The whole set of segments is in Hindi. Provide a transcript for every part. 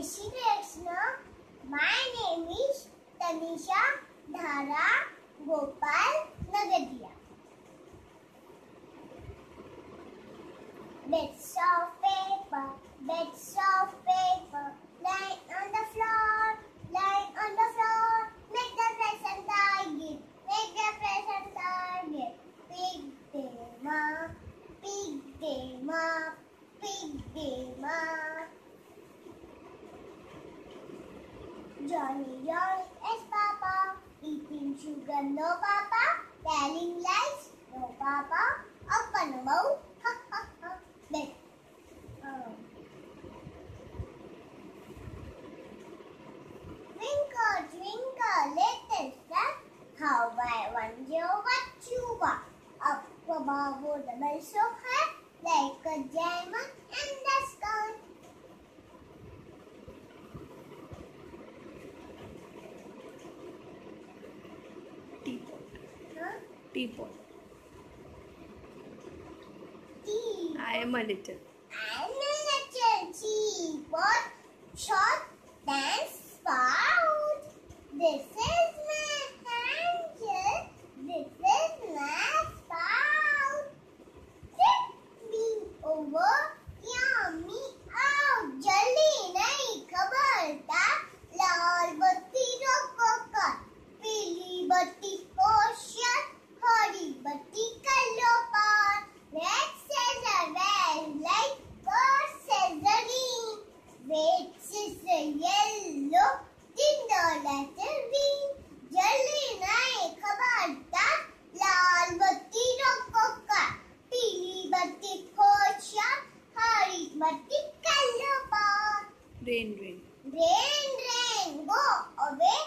Jai Shri. My name is Tanisha Dhara Gopal Nagadia. Bits of Johnny, Johnny is Papa. Eating sugar, no Papa. Telling lies, no Papa. Up on mouth, ha ha ha. Then, um, Twinkle, twinkle, little star, how I wonder what you are. Up above the bell so high, like a diamond in the sky. Teapot. Huh? Teapot. Tea. I am a little. I'm a little teapot, short Rain, rain. Rain, rain, go away.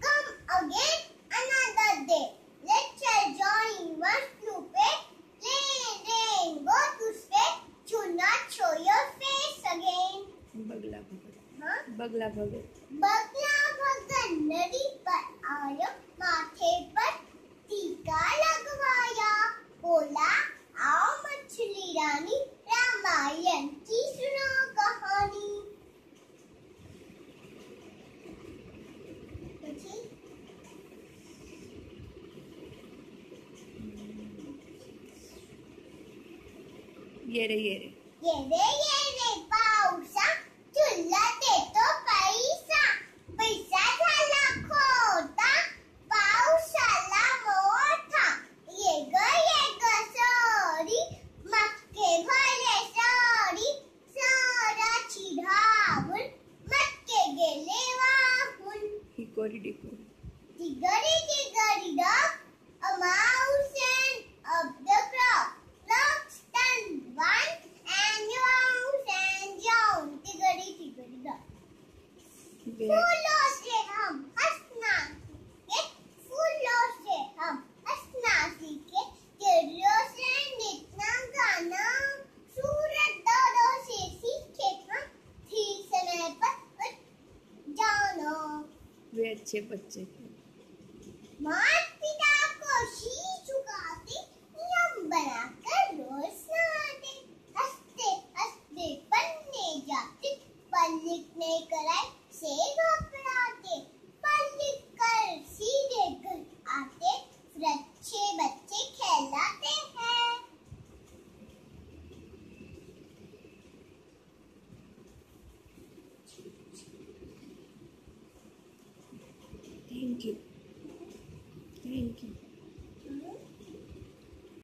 Come again another day. Let's all join one to play. Rain, rain, go to stay. Do not show your face again. बगला भगत. Huh? बगला भगत. बगला भगत नदी पर आया माथे पर टीका लगवाया बोला आओ मछली रानी रामायण की ये रे ये रे. ये रे ये रे पाऊसा तुला देतो पैसा पैसा झाला खोटा पाऊसाला मोठा ये ग ये ग सॉरी मक्के भरे सॉरी सराची धावून मक्के गेले वाहून हिकोरी डिकोरी. Tiggity tiggity dog, वे अच्छे बच्चे. मात से घबराते पढ़ लिख कर सीधे घर आते अच्छे बच्चे कहलाते हैं Thank you. Thank you.